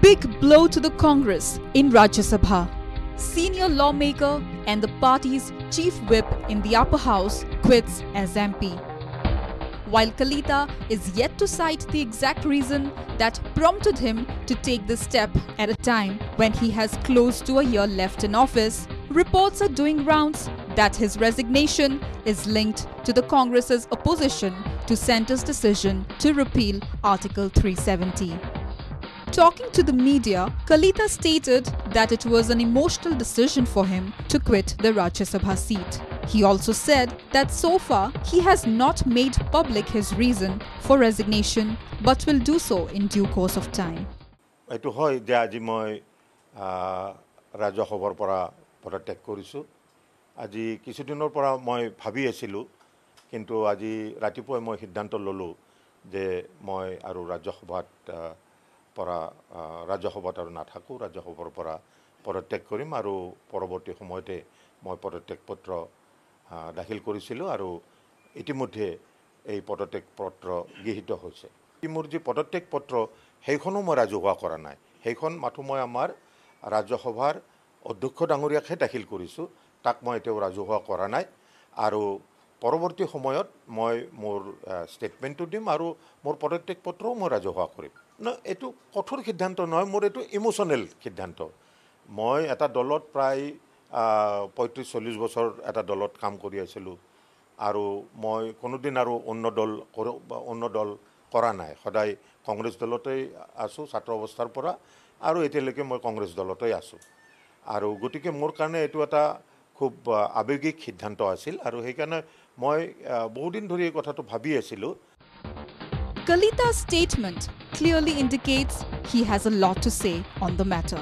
Big blow to the Congress in Rajya Sabha. Senior lawmaker and the party's chief whip in the upper house quits as MP. While Kalita is yet to cite the exact reason that prompted him to take this step at a time when he has close to a year left in office, reports are doing rounds that his resignation is linked to the Congress's opposition to centre's decision to repeal Article 370. Talking to the media, Kalita stated that it was an emotional decision for him to quit the Rajya Sabha seat. He also said that so far he has not made public his reason for resignation but will do so in due course of time. এইটো হয় যে আজি মই ৰাজসভাৰ পৰা পদত্যাগ কৰিছোঁ আজি কিছুদিনৰ পৰা মই ভাবি আছিলোঁ কিন্তু আজি ৰাতিপুৱাই মই সিদ্ধান্ত ল'লোঁ যে মই আৰু ৰাজ্যসভাত পৰা ৰাজ্যসভাত আৰু নাথাকোঁ ৰাজ্যসভাৰ পৰা পদত্যাগ কৰিম আৰু পৰৱৰ্তী সময়তে মই পদত্যাগ পত্ৰ দাখিল কৰিছিলোঁ আৰু ইতিমধ্যে এই পদত্যাগ পত্ৰ গৃহীত হৈছে। মোৰ যি পদত্যাগ পত্ৰ সেইখনো মই ৰাজহুৱা কৰা নাই। সেইখন মাথো মই আমাৰ ৰাজ্যসভাৰ অধ্যক্ষ ডাঙৰীয়াকহে দাখিল কৰিছোঁ। তাক মই এতিয়াও ৰাজহুৱা কৰা নাই। আৰু পৰৱৰ্তী সময়ত মই মোৰ ষ্টেটমেণ্টটো দিম আৰু মোৰ পদত্যাগ পত্ৰও মই ৰাজহুৱা কৰিম। এইটো কঠোৰ সিদ্ধান্ত নহয় মোৰ এইটো ইম'চনেল সিদ্ধান্ত। মই এটা দলত প্ৰায় পঁয়ত্ৰিছ চল্লিছ বছৰ এটা দলত কাম কৰি আছিলোঁ আৰু মই কোনোদিন আৰু অন্য দল অন্য দল কৰা নাই। সদায় কংগ্ৰেছ দলতেই আছোঁ ছাত্ৰ অৱস্থাৰ পৰা আৰু এতিয়ালৈকে মই কংগ্ৰেছ দলতেই আছোঁ। আৰু গতিকে মোৰ কাৰণে এইটো এটা খুব আৱেগিক সিদ্ধান্ত আছিল আৰু সেইকাৰণে মই বহুদিন ধৰি এই কথাটো ভাবি আছিলোঁ। Kalita's statement clearly indicates he has a lot to say on the matter.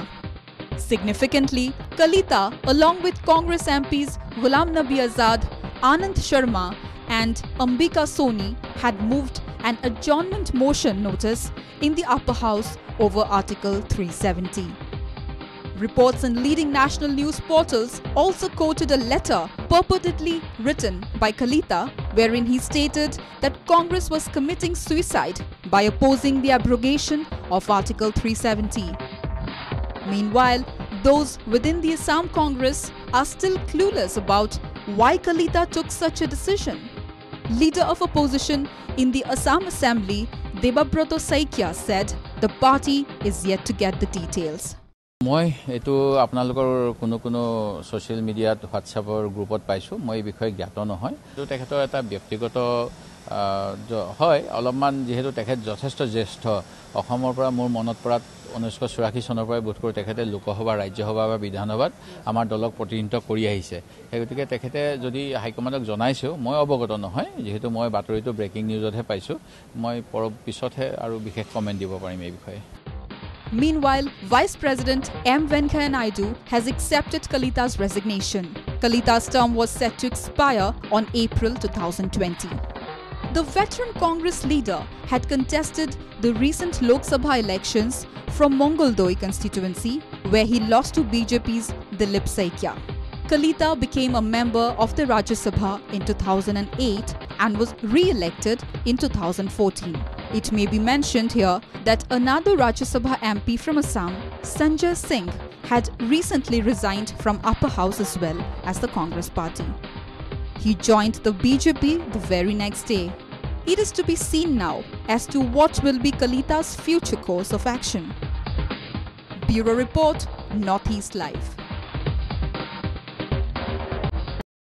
Significantly, Kalita, along with Congress MPs Ghulam Nabi Azad, Anand Sharma, and Ambika Soni, had moved an adjournment motion notice in the upper house over Article 370. Reports in leading national news portals also quoted a letter purportedly written by Kalita wherein he stated that Congress was committing suicide by opposing the abrogation of Article 370. Meanwhile, those within the Assam Congress are still clueless about why Kalita took such a decision. Leader of opposition in the Assam Assembly, Debabrata Saikia, said the party is yet to get the details. মই এইটো আপোনালোকৰ কোনো কোনো social মিডিয়াত হোৱাটছএপৰ গ্ৰুপত পাইছোঁ। মই এই বিষয়ে জ্ঞাত নহয়। তেখেতৰ এটা ব্যক্তিগত হয় অলপমান যিহেতু তেখেত যথেষ্ট জ্যেষ্ঠ অসমৰ পৰা মোৰ মনত পৰাত ঊনৈছশ চৌৰাশী চনৰ পৰাই বোধ কৰোঁ তেখেতে লোকসভা ৰাজ্যসভা বা বিধানসভাত আমাৰ দলক প্ৰতিনিধিত্ব কৰি আহিছে। সেই গতিকে তেখেতে যদি হাইকমাণ্ডক জনাইছেও মই অৱগত নহয় যিহেতু মই বাতৰিটো ব্ৰেকিং নিউজতহে পাইছোঁ। মই পৰ পিছতহে আৰু বিশেষ কমেণ্ট দিব পাৰিম এই বিষয়ে। Meanwhile, Vice President M. Venkaiah Naidu has accepted Kalita's resignation. Kalita's term was set to expire on April 2020. The veteran Congress leader had contested the recent Lok Sabha elections from Mangaldoi constituency, where he lost to BJP's Dilip Saikia. Kalita became a member of the Rajya Sabha in 2008 and was re-elected in 2014. It may be mentioned here that another Rajya Sabha MP from Assam, Sanjay Singh, had recently resigned from upper house as well as the Congress party. He joined the BJP the very next day. It is to be seen now as to what will be Kalita's future course of action. Bureau Report, Northeast Live.